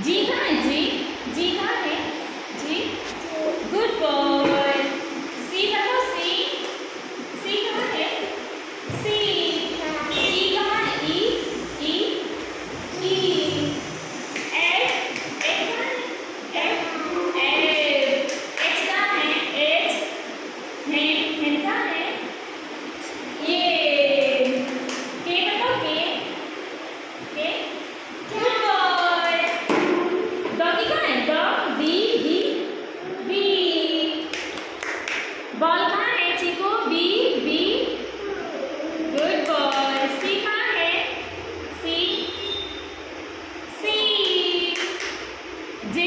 几块？几？बॉल कहाँ है? B be good सी कहाँ है? सी सी जे